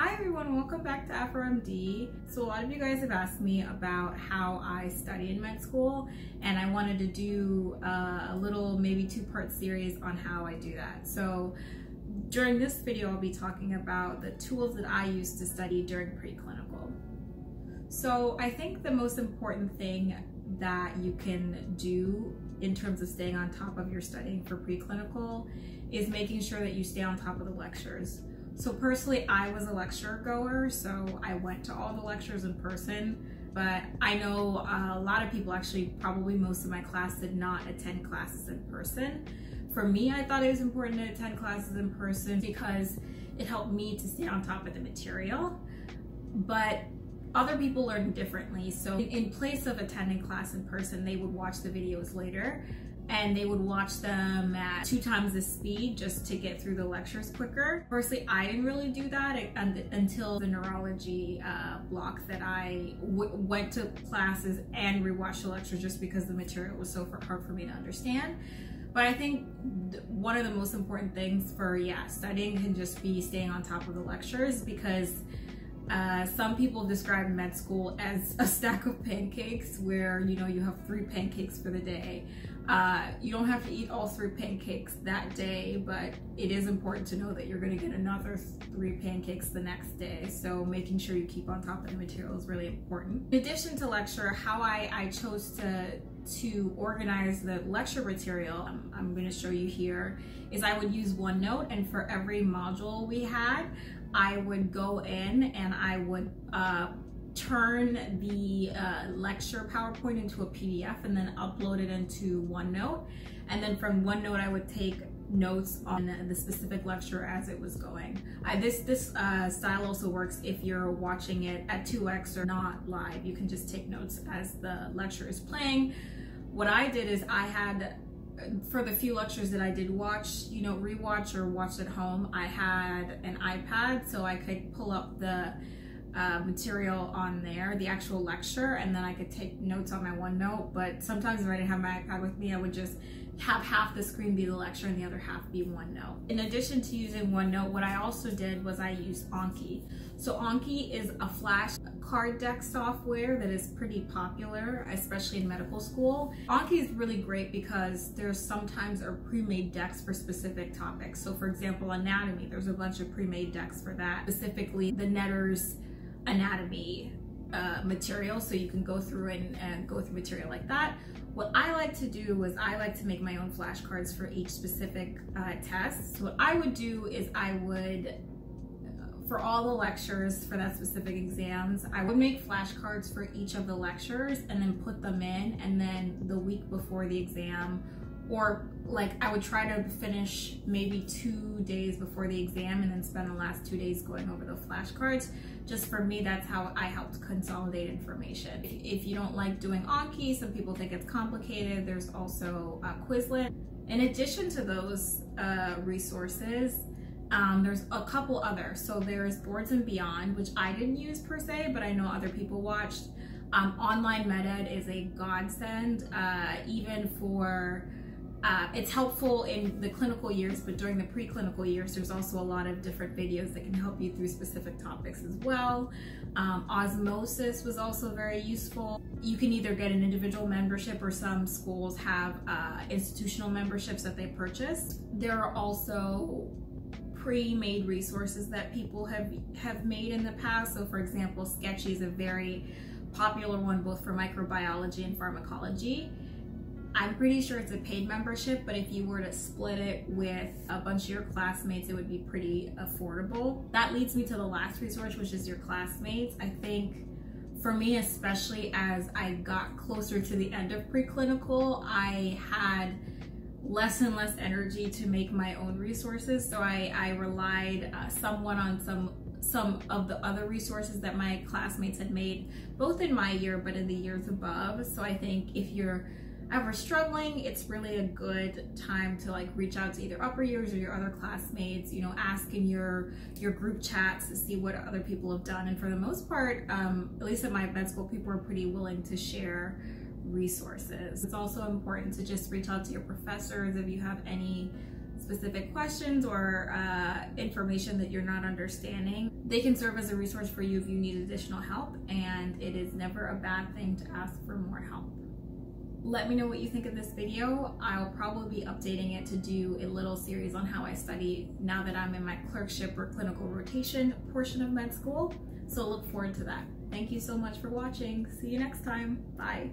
Hi everyone, welcome back to AfroMD. So a lot of you guys have asked me about how I study in med school and I wanted to do uh, a little maybe two-part series on how I do that. So during this video, I'll be talking about the tools that I use to study during preclinical. So I think the most important thing that you can do in terms of staying on top of your studying for preclinical is making sure that you stay on top of the lectures. So personally, I was a lecture goer, so I went to all the lectures in person, but I know a lot of people actually, probably most of my class did not attend classes in person. For me, I thought it was important to attend classes in person because it helped me to stay on top of the material. But other people learn differently. So in place of attending class in person, they would watch the videos later and they would watch them at two times the speed just to get through the lectures quicker. Firstly, I didn't really do that until the neurology uh, block that I went to classes and rewatched the lectures just because the material was so hard for me to understand. But I think one of the most important things for, yeah, studying can just be staying on top of the lectures because uh, some people describe med school as a stack of pancakes where, you know, you have three pancakes for the day. Uh, you don't have to eat all three pancakes that day, but it is important to know that you're gonna get another three pancakes the next day. So making sure you keep on top of the material is really important. In addition to lecture, how I, I chose to to organize the lecture material, I'm, I'm going to show you here, is I would use OneNote and for every module we had, I would go in and I would uh, turn the uh, lecture PowerPoint into a PDF and then upload it into OneNote. And then from OneNote, I would take notes on the specific lecture as it was going. I, this this uh, style also works if you're watching it at 2x or not live. You can just take notes as the lecture is playing. What I did is I had for the few lectures that I did watch, you know, rewatch or watch at home, I had an iPad so I could pull up the uh, material on there, the actual lecture, and then I could take notes on my OneNote. But sometimes if I didn't have my iPad with me, I would just have half the screen be the lecture and the other half be OneNote. In addition to using OneNote, what I also did was I used Anki. So Anki is a flash card deck software that is pretty popular, especially in medical school. Anki is really great because there's sometimes are pre-made decks for specific topics. So for example, anatomy, there's a bunch of pre-made decks for that. Specifically, the Netter's anatomy uh, material so you can go through and, and go through material like that. What I like to do is I like to make my own flashcards for each specific uh, test. So what I would do is I would, for all the lectures for that specific exams, I would make flashcards for each of the lectures and then put them in and then the week before the exam or like I would try to finish maybe two days before the exam and then spend the last two days going over the flashcards. Just for me, that's how I helped consolidate information. If you don't like doing Anki, some people think it's complicated. There's also uh, Quizlet. In addition to those uh, resources, um, there's a couple others. So there's Boards and Beyond, which I didn't use per se, but I know other people watched. Um, OnlineMedEd is a godsend, uh, even for uh, it's helpful in the clinical years, but during the preclinical years, there's also a lot of different videos that can help you through specific topics as well. Um, osmosis was also very useful. You can either get an individual membership or some schools have uh, institutional memberships that they purchase. There are also pre-made resources that people have have made in the past. So for example, Sketchy is a very popular one both for microbiology and pharmacology. I'm pretty sure it's a paid membership, but if you were to split it with a bunch of your classmates, it would be pretty affordable. That leads me to the last resource, which is your classmates. I think for me, especially as I got closer to the end of preclinical, I had less and less energy to make my own resources. So I, I relied uh, somewhat on some some of the other resources that my classmates had made, both in my year, but in the years above. So I think if you're ever struggling, it's really a good time to like reach out to either upper years or your other classmates, you know, ask in your, your group chats to see what other people have done. And for the most part, um, at least at my med school, people are pretty willing to share resources. It's also important to just reach out to your professors if you have any specific questions or uh, information that you're not understanding, they can serve as a resource for you if you need additional help. And it is never a bad thing to ask for more help. Let me know what you think of this video. I'll probably be updating it to do a little series on how I study now that I'm in my clerkship or clinical rotation portion of med school. So look forward to that. Thank you so much for watching. See you next time. Bye.